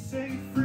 Safe.